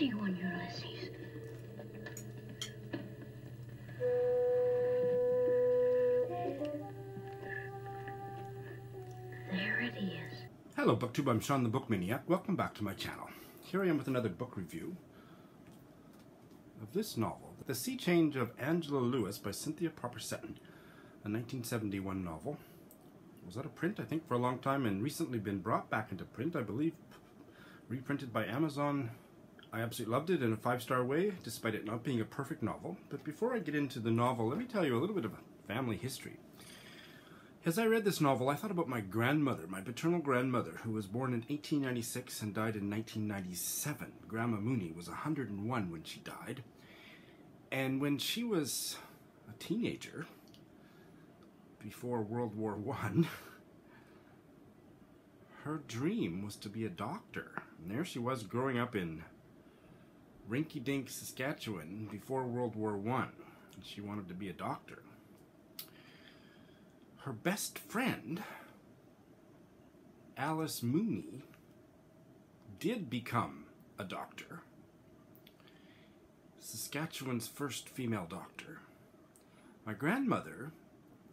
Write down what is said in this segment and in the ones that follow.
Ulysses. There it is. Hello BookTube, I'm Shawn the Book Maniac. Welcome back to my channel. Here I am with another book review of this novel, The Sea Change of Angela Lewes by Cynthia Propper Seton, a 1971 novel. Was out of print, I think, for a long time and recently been brought back into print, I believe, reprinted by Amazon. I absolutely loved it in a five-star way, despite it not being a perfect novel. But before I get into the novel, let me tell you a little bit of a family history. As I read this novel, I thought about my grandmother, my paternal grandmother, who was born in 1896 and died in 1997. Grandma Mooney was 101 when she died. And when she was a teenager, before World War One, her dream was to be a doctor. And there she was growing up in rinky-dink Saskatchewan before World War One. She wanted to be a doctor her best friend, Alice Mooney, did become a doctor. Saskatchewan's first female doctor. My grandmother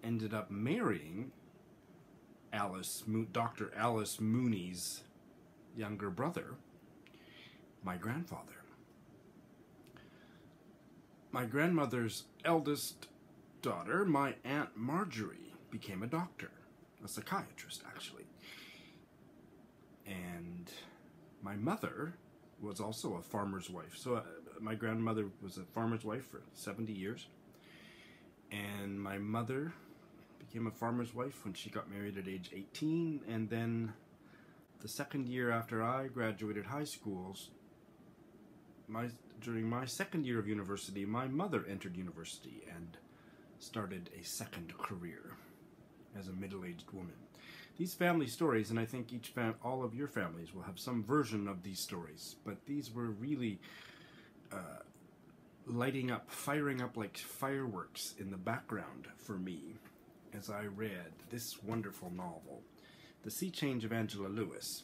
ended up marrying Alice, Dr. Alice Mooney's younger brother, my grandfather. My grandmother's eldest daughter, my Aunt Marjorie, became a doctor, a psychiatrist actually. And my mother was also a farmer's wife. So uh, my grandmother was a farmer's wife for 70 years. And my mother became a farmer's wife when she got married at age 18. And then the second year after I graduated high schools, my during my second year of university, my mother entered university and started a second career as a middle-aged woman. These family stories, and I think each fam all of your families will have some version of these stories, but these were really uh, lighting up, firing up like fireworks in the background for me as I read this wonderful novel, The Sea Change of Angela Lewes.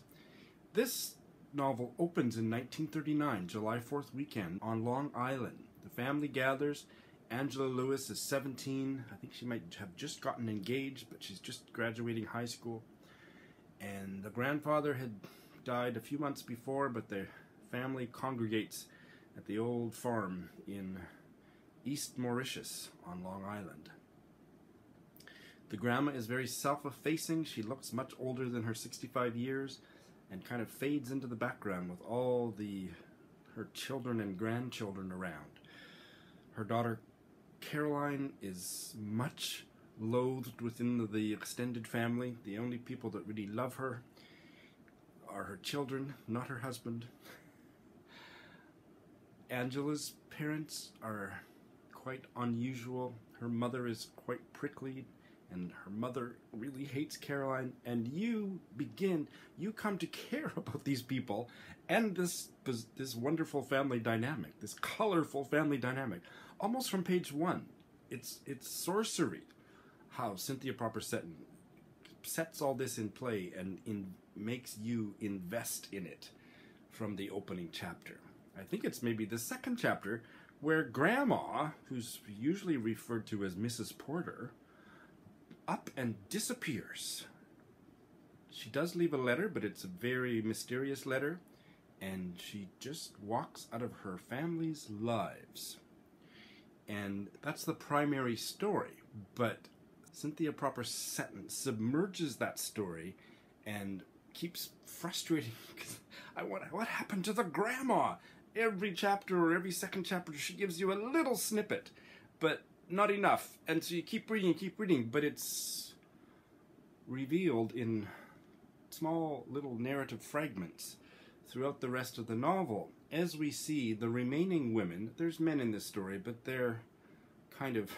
This novel opens in 1939, July 4th weekend, on Long Island. The family gathers Angela Lewes is 17. I think she might have just gotten engaged, but she's just graduating high school. And the grandfather had died a few months before, but the family congregates at the old farm in East Moriches on Long Island. The grandma is very self-effacing. She looks much older than her 65 years and kind of fades into the background with all the her children and grandchildren around. Her daughter Caroline is much loathed within the extended family. The only people that really love her are her children, not her husband. Angela's parents are quite unusual. Her mother is quite prickly and her mother really hates Caroline and you begin you come to care about these people and this this wonderful family dynamic this colorful family dynamic almost from page one it's it's sorcery how Cynthia Propper Seton sets all this in play and in makes you invest in it from the opening chapter I think it's maybe the second chapter where grandma who's usually referred to as Mrs. Porter up and disappears. She does leave a letter, but it's a very mysterious letter, and she just walks out of her family's lives. And that's the primary story, but Cynthia Propper Seton submerges that story and keeps frustrating I want what happened to the grandma? Every chapter or every second chapter she gives you a little snippet, but not enough. And so you keep reading, keep reading, but it's revealed in small little narrative fragments throughout the rest of the novel. As we see the remaining women, there's men in this story, but they're kind of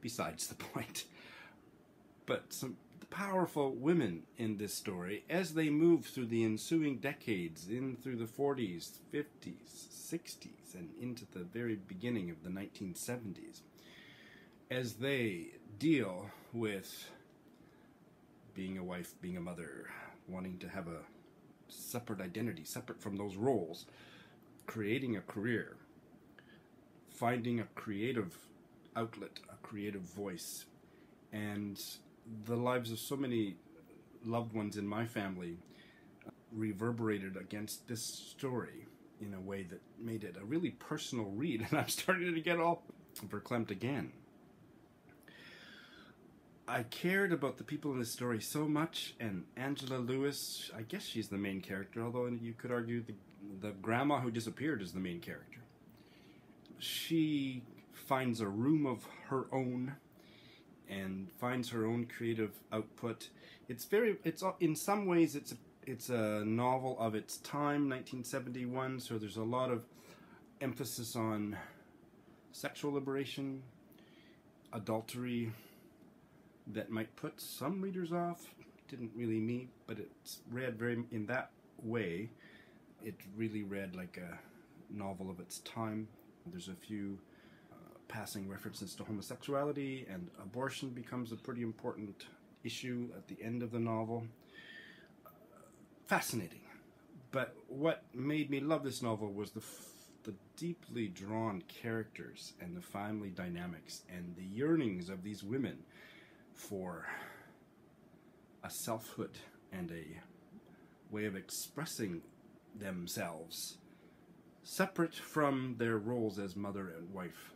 besides the point. But some powerful women in this story as they move through the ensuing decades, in through the 40s, 50s, 60s, and into the very beginning of the 1970s, as they deal with being a wife, being a mother, wanting to have a separate identity, separate from those roles, creating a career, finding a creative outlet, a creative voice, and the lives of so many loved ones in my family reverberated against this story in a way that made it a really personal read, and I'm starting to get all verklempt again. I cared about the people in this story so much, and Angela Lewes, I guess she's the main character, although you could argue the, the grandma who disappeared is the main character. She finds a room of her own and finds her own creative output. It's very, it's in some ways, it's a, it's a novel of its time, 1971, so there's a lot of emphasis on sexual liberation, adultery, that might put some readers off. Didn't really me, but it's read very in that way. It really read like a novel of its time. There's a few passing references to homosexuality, and abortion becomes a pretty important issue at the end of the novel. Fascinating. But what made me love this novel was the the deeply drawn characters and the family dynamics and the yearnings of these women for a selfhood and a way of expressing themselves separate from their roles as mother and wife.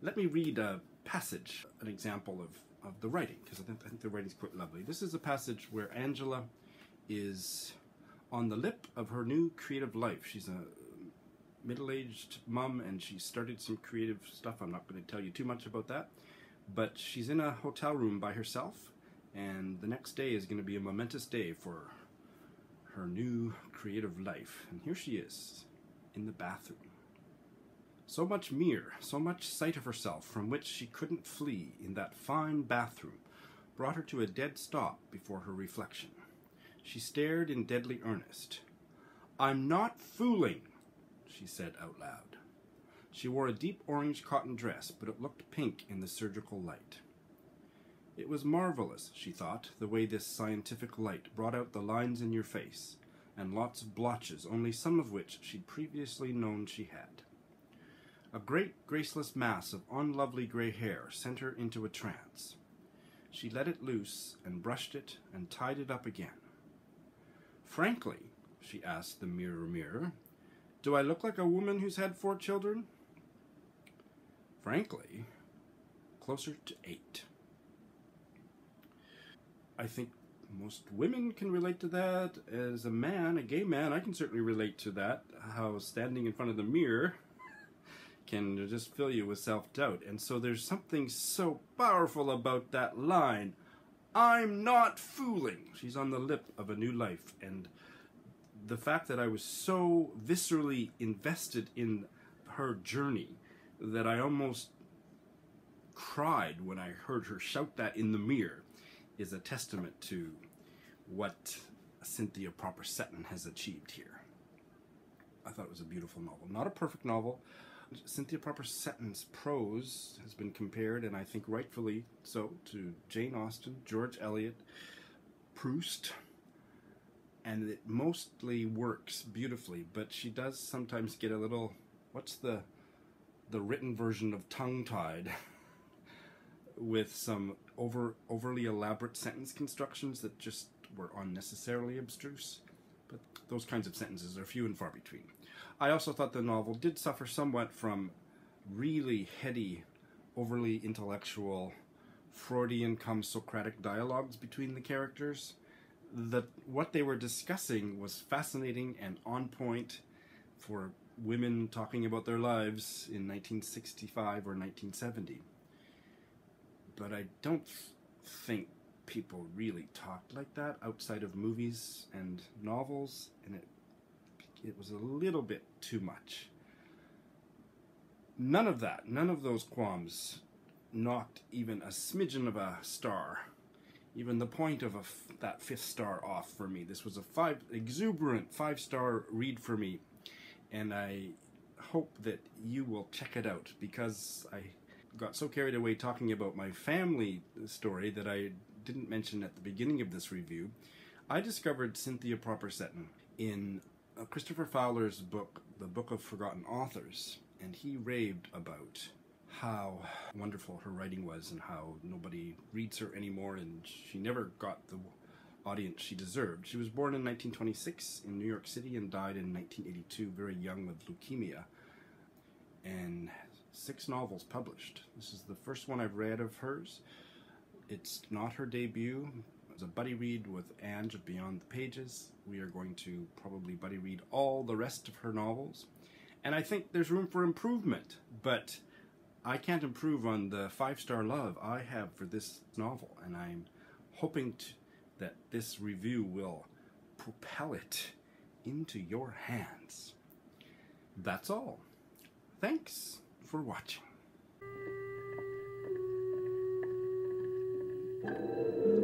Let me read a passage, an example of, of the writing, because I think, I think the writing is quite lovely. This is a passage where Angela is on the lip of her new creative life. She's a middle aged mom and she started some creative stuff. I'm not going to tell you too much about that. But she's in a hotel room by herself, and the next day is going to be a momentous day for her new creative life. And here she is in the bathroom. So much mirror, so much sight of herself from which she couldn't flee in that fine bathroom brought her to a dead stop before her reflection. She stared in deadly earnest. I'm not fooling, she said out loud. She wore a deep orange cotton dress, but it looked pink in the surgical light. It was marvelous, she thought, the way this scientific light brought out the lines in your face, and lots of blotches, only some of which she'd previously known she had. A great graceless mass of unlovely gray hair sent her into a trance. She let it loose and brushed it and tied it up again. Frankly, she asked the mirror mirror, do I look like a woman who's had four children? frankly, closer to eight. I think most women can relate to that. As a man, a gay man, I can certainly relate to that. How standing in front of the mirror can just fill you with self doubt. And so there's something so powerful about that line I'm not fooling. She's on the lip of a new life. And the fact that I was so viscerally invested in her journey that I almost cried when I heard her shout that in the mirror is a testament to what Cynthia Propper Seton has achieved here. I thought it was a beautiful novel. Not a perfect novel. Cynthia Propper Seton's prose has been compared, and I think rightfully so, to Jane Austen, George Eliot, Proust, and it mostly works beautifully, but she does sometimes get a little, what's the the written version of Tongue Tied with some over overly elaborate sentence constructions that just were unnecessarily abstruse. But those kinds of sentences are few and far between. I also thought the novel did suffer somewhat from really heady, overly intellectual, Freudian come Socratic dialogues between the characters. That what they were discussing was fascinating and on point for women talking about their lives in 1965 or 1970. But I don't think people really talked like that outside of movies and novels, and it it was a little bit too much. None of that, none of those qualms knocked even a smidgen of a star, even the point of that fifth star off for me. This was a five exuberant five star read for me and I hope that you will check it out because I got so carried away talking about my family story that I didn't mention at the beginning of this review. I discovered Cynthia Propper Seton in uh, Christopher Fowler's book the Book of Forgotten Authors, and he raved about how wonderful her writing was and how nobody reads her anymore, and she never got the audience she deserved. She was born in 1926 in New York City and died in 1982, very young with leukemia, and six novels published. This is the first one I've read of hers. It's not her debut. It's a buddy read with Ange of Beyond the Pages. We are going to probably buddy read all the rest of her novels. And I think there's room for improvement, but I can't improve on the five star love I have for this novel, and I'm hoping to, that this review will propel it into your hands. That's all. Thanks for watching. Thank you.